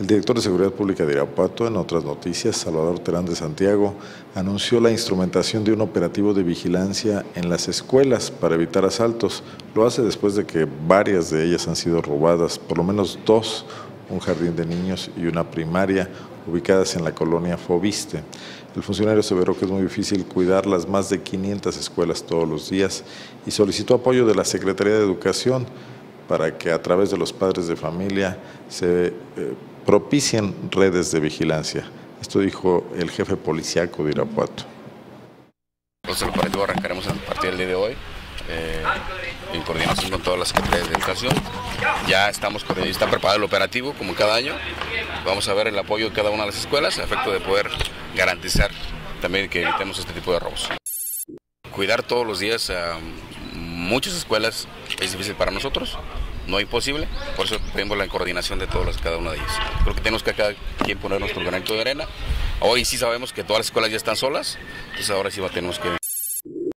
El director de Seguridad Pública de Irapuato, en otras noticias, Salvador Terán de Santiago, anunció la instrumentación de un operativo de vigilancia en las escuelas para evitar asaltos. Lo hace después de que varias de ellas han sido robadas, por lo menos dos, un jardín de niños y una primaria, ubicadas en la colonia Fobiste. El funcionario aseveró que es muy difícil cuidar las más de 500 escuelas todos los días y solicitó apoyo de la Secretaría de Educación para que a través de los padres de familia se eh, propicien redes de vigilancia. Esto dijo el jefe policiaco de Irapuato. Pues el operativo arrancaremos a partir del día de hoy, eh, en coordinación con todas las secretarías de educación. Ya estamos está preparado el operativo, como cada año. Vamos a ver el apoyo de cada una de las escuelas, a efecto de poder garantizar también que evitemos este tipo de robos. Cuidar todos los días a muchas escuelas es difícil para nosotros no imposible, por eso pedimos la coordinación de todas cada una de ellas. Creo que tenemos que cada quien poner nuestro granito de arena. Hoy sí sabemos que todas las escuelas ya están solas, entonces ahora sí tenemos que